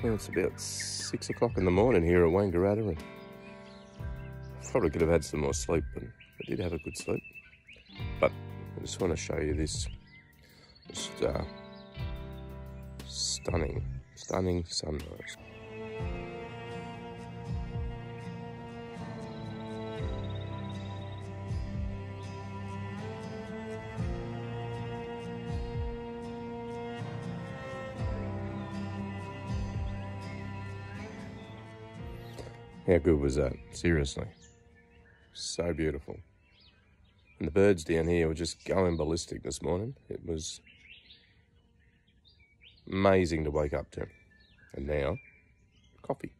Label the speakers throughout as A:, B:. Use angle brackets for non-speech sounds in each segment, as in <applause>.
A: Well, it's about six o'clock in the morning here at Wangaratta, and probably could have had some more sleep, but I did have a good sleep. But I just want to show you this just uh, stunning, stunning sunrise. How good was that? Seriously. So beautiful. And the birds down here were just going ballistic this morning. It was amazing to wake up to. And now, coffee.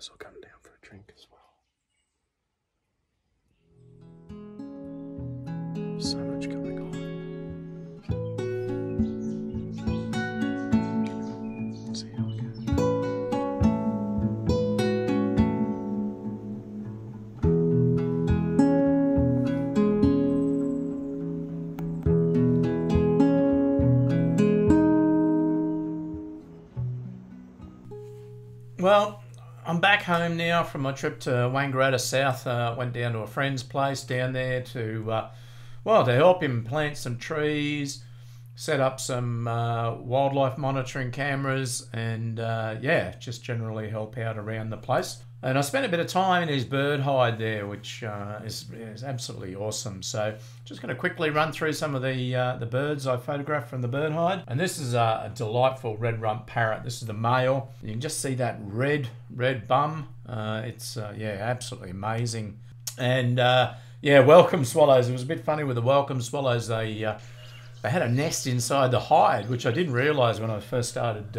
A: Glass
B: home now from my trip to Wangaratta South. Uh, went down to a friend's place down there to, uh, well, to help him plant some trees, set up some uh, wildlife monitoring cameras, and uh, yeah, just generally help out around the place. And I spent a bit of time in his bird hide there, which uh, is, is absolutely awesome. So, just going to quickly run through some of the uh, the birds I photographed from the bird hide. And this is a, a delightful red rump parrot. This is the male. You can just see that red red bum. Uh, it's uh, yeah, absolutely amazing. And uh, yeah, welcome swallows. It was a bit funny with the welcome swallows. They uh, they had a nest inside the hide, which I didn't realise when I first started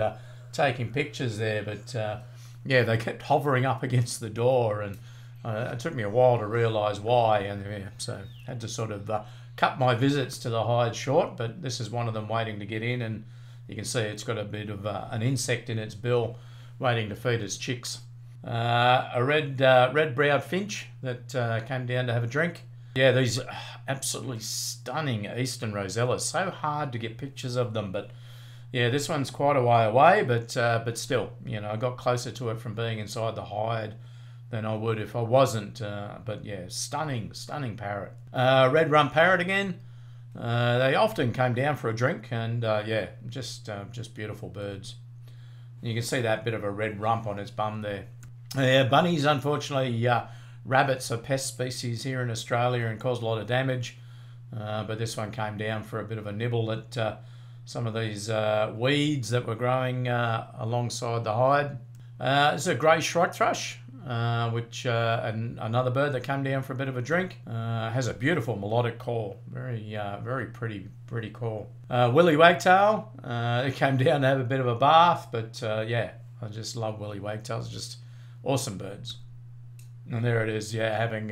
B: taking pictures there. But yeah, they kept hovering up against the door, and uh, it took me a while to realise why. And yeah, so had to sort of uh, cut my visits to the hide short. But this is one of them waiting to get in, and you can see it's got a bit of uh, an insect in its bill, waiting to feed its chicks. Uh, a red uh, red-browed finch that uh, came down to have a drink. Yeah, these absolutely stunning eastern rosellas. So hard to get pictures of them, but yeah, this one's quite a way away, but uh, but still, you know, I got closer to it from being inside the hide than I would if I wasn't. Uh, but yeah, stunning, stunning parrot. Uh, red rump parrot again. Uh, they often came down for a drink, and uh, yeah, just uh, just beautiful birds. You can see that bit of a red rump on its bum there. Yeah, bunnies, unfortunately, rabbits are pest species here in Australia and cause a lot of damage. But this one came down for a bit of a nibble at some of these uh, weeds that were growing uh, alongside the hide. Uh, it's a grey shrike thrush, uh, which uh, an, another bird that came down for a bit of a drink. Uh, has a beautiful melodic call, very very pretty pretty call. Willie Wagtail, it came <laughs> down to have a bit of a bath, but yeah, I just love willy Wagtails, just awesome birds. And there it is, yeah, having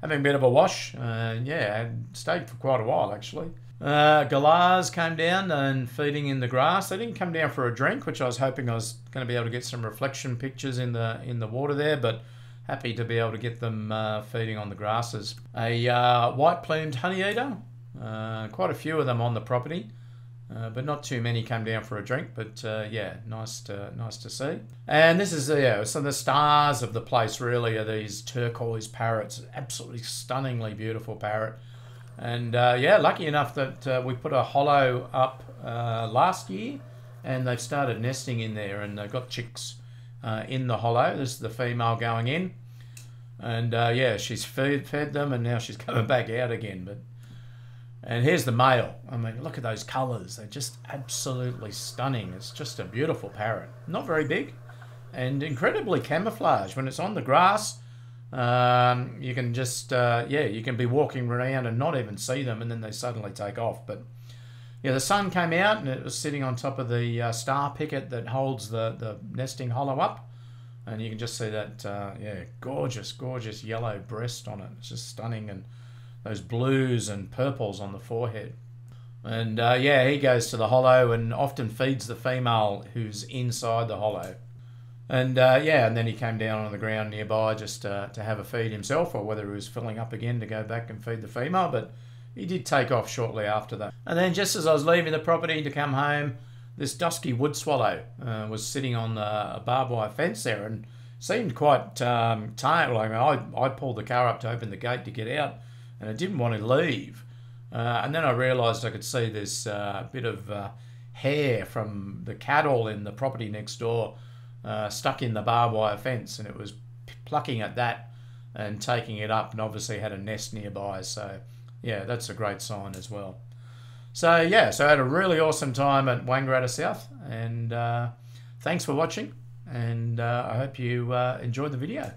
B: having a bit of a wash. Yeah, had stayed for quite a while actually. Uh, galahs came down and feeding in the grass. They didn't come down for a drink, which I was hoping I was going to be able to get some reflection pictures in the in the water there, but happy to be able to get them uh, feeding on the grasses. A uh, white plumed honey eater, uh, quite a few of them on the property. Uh, but not too many came down for a drink. But uh, yeah, nice to nice to see. And this is yeah, some of the stars of the place. Really, are these turquoise parrots. Absolutely stunningly beautiful parrot. And uh, yeah, lucky enough that uh, we put a hollow up uh, last year, and they've started nesting in there, and they've got chicks uh, in the hollow. This is the female going in, and uh, yeah, she's fed fed them, and now she's <laughs> coming back out again. But and here's the male. I mean, look at those colours. They're just absolutely stunning. It's just a beautiful parrot. Not very big and incredibly camouflaged. When it's on the grass, um, you can just, uh, yeah, you can be walking around and not even see them and then they suddenly take off. But yeah, the sun came out and it was sitting on top of the uh, star picket that holds the, the nesting hollow up. And you can just see that, uh, yeah, gorgeous, gorgeous yellow breast on it. It's just stunning. And those blues and purples on the forehead. And uh, yeah, he goes to the hollow and often feeds the female who's inside the hollow. And uh, yeah, and then he came down on the ground nearby just uh, to have a feed himself, or whether he was filling up again to go back and feed the female. But he did take off shortly after that. And then just as I was leaving the property to come home, this dusky wood swallow uh, was sitting on a barbed wire fence there and seemed quite um, tired. Like I, I pulled the car up to open the gate to get out and I didn't want to leave. Uh, and then I realised I could see this uh, bit of uh, hair from the cattle in the property next door uh, stuck in the barbed wire fence, and it was plucking at that and taking it up, and obviously had a nest nearby. So, yeah, that's a great sign as well. So, yeah, so I had a really awesome time at Wangaratta South, and uh, thanks for watching, and uh, I hope you enjoyed the video.